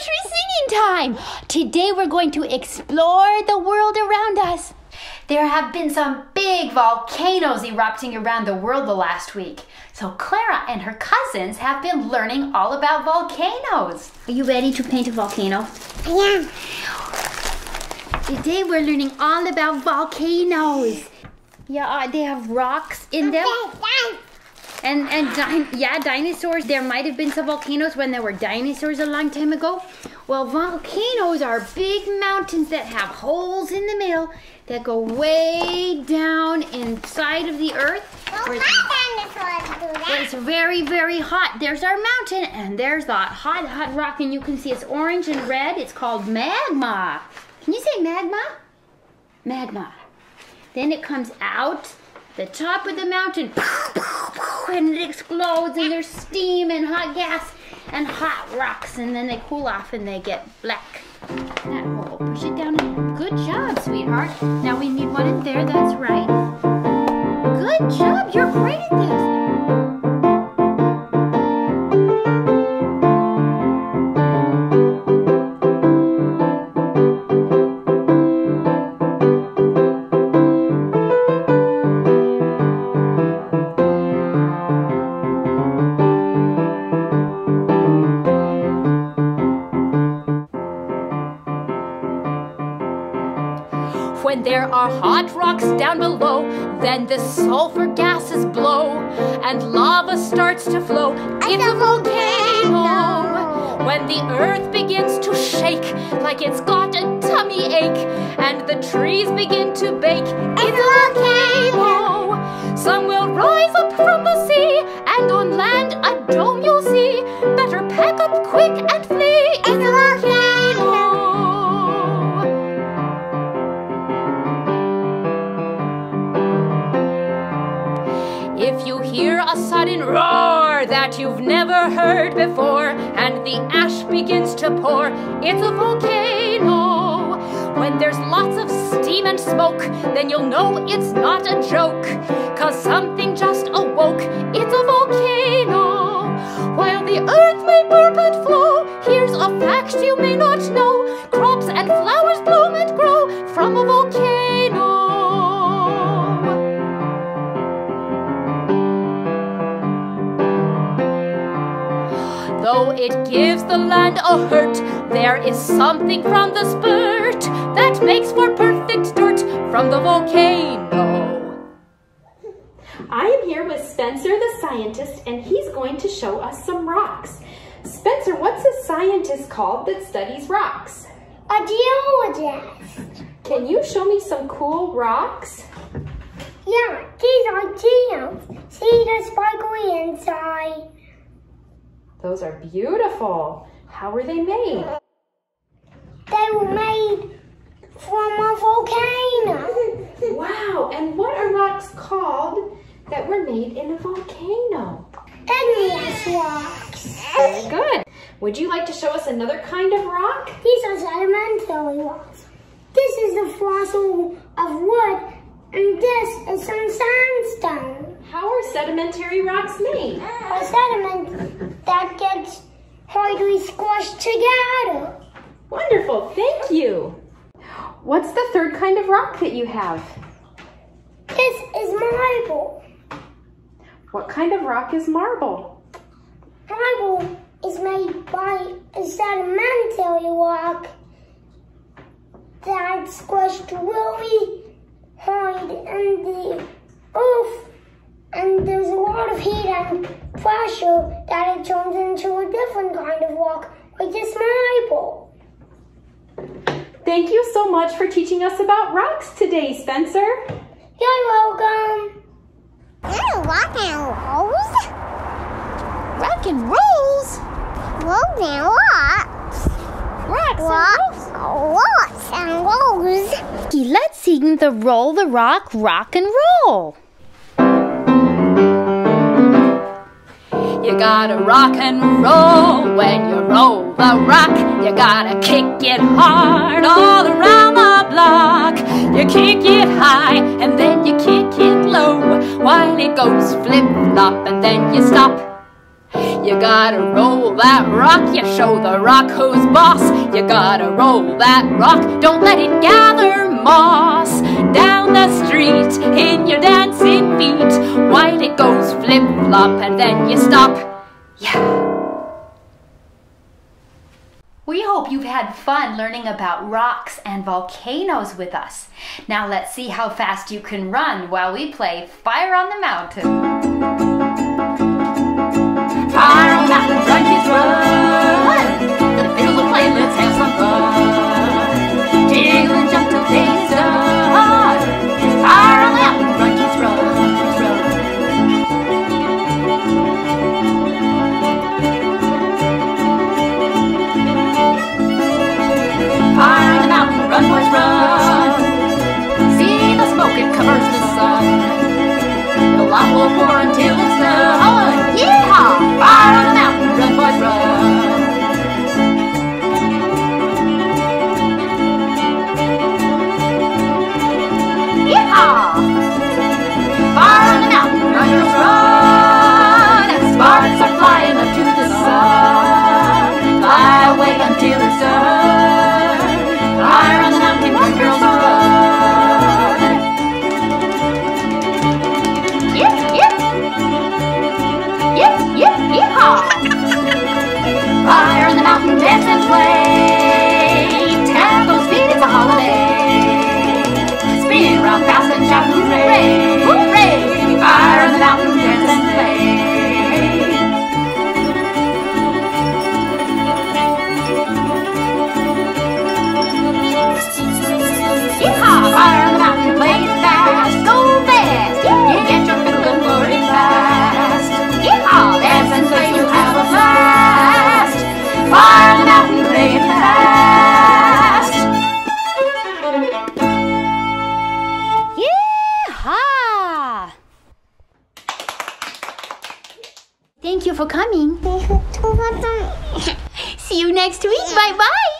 nursery singing time. Today we're going to explore the world around us. There have been some big volcanoes erupting around the world the last week. So Clara and her cousins have been learning all about volcanoes. Are you ready to paint a volcano? Yeah. Today we're learning all about volcanoes. Yeah, they have rocks in them. And and di- yeah, dinosaurs. There might have been some volcanoes when there were dinosaurs a long time ago. Well, volcanoes are big mountains that have holes in the middle that go way down inside of the earth. where It's very, very hot. There's our mountain, and there's that hot, hot rock, and you can see it's orange and red. It's called magma. Can you say magma? Magma. Then it comes out the top of the mountain, and it explodes, and there's steam and hot gas and hot rocks, and then they cool off and they get black. That hole, push it down. Good job, sweetheart. Now we need one in there. That's right. Good job. You're great There are hot rocks down below, then the sulfur gases blow and lava starts to flow. It's a volcano. When the earth begins to shake like it's got a tummy ache and the trees begin to bake, sudden roar that you've never heard before, and the ash begins to pour, it's a volcano. When there's lots of steam and smoke, then you'll know it's not a joke, cause something just awoke, it's a volcano. While the earth may burp and flow, here's a fact you may not it gives the land a hurt, there is something from the spurt that makes for perfect dirt from the volcano. I am here with Spencer the scientist, and he's going to show us some rocks. Spencer, what's a scientist called that studies rocks? A geologist. Can you show me some cool rocks? Yeah, these are gems. See the sparkly inside. Those are beautiful. How were they made? They were made from a volcano. Wow, and what are rocks called that were made in a volcano? Igneous rocks. Very good. Would you like to show us another kind of rock? These are sedimentary rocks. This is the fossil of wood, and this is some sandstone. Sedimentary rocks made? A sediment that gets hardly squashed together. Wonderful, thank you. What's the third kind of rock that you have? This is marble. What kind of rock is marble? Marble is made by a sedimentary rock that's squashed really hard in the earth. And there's a lot of heat and pressure that it turns into a different kind of rock, like this marble. Thank you so much for teaching us about rocks today, Spencer. You're welcome. Ooh, rock and rolls? Rock and rolls. Rolls and rocks. Rocks Rocks, rocks and rolls. and Let's sing the roll the rock, rock and roll. You gotta rock and roll when you roll the rock. You gotta kick it hard all around the block. You kick it high and then you kick it low while it goes flip flop and then you stop. You gotta roll that rock, you show the rock who's boss. You gotta roll that rock, don't let it gather moss down the street in your dancing feet while it goes flip-flop and then you stop yeah we hope you've had fun learning about rocks and volcanoes with us. Now let's see how fast you can run while we play Fire on the Mountain. Fire on the Mountain, run, just run. hope until it's the Thank you for coming. See you next week. Bye bye.